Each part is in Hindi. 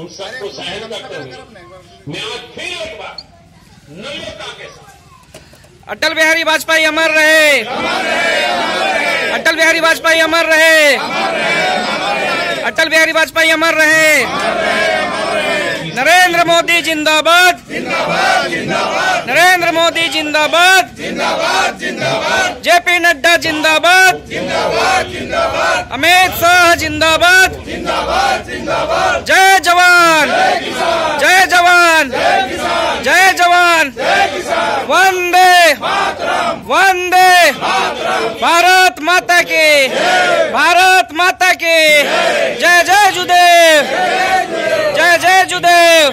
उन सबको सहन करते हुए मैं आज फिर एक बार, नम्रता के साथ। अटल बिहारी वाजपेयी अमर रहे। अटल बिहारी वाजपेयी अमर रहे। अटल बिहारी वाजपेयी अमर रहे। नरेंद्र मोदी जिंदाबाद। नरेंद्र मोदी जिंदाबाद। जेपी नड्डा जिंदाबाद। अमित शाह जिंदाबाद। जय जवान जय जवान। जय जवान। वंदे। वंदे। भारत माता की। भारत माता की। जय जय जुदेव। जय जय जुदेव।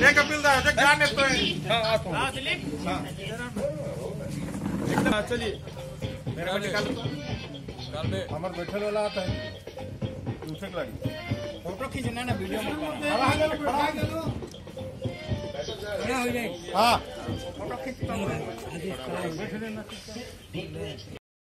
हे कपिल दा एक गान येतोय हाँ दिलीप हाँ चलिए मेरे को निकाल हमारे बैठे वाला आता है। दूसरे गाड़ी फ़ोटो खींचना ना वीडियो में खड़ा हो जाओ खड़ा हो जाओ हो। जाए हाँ। फ़ोटो खींच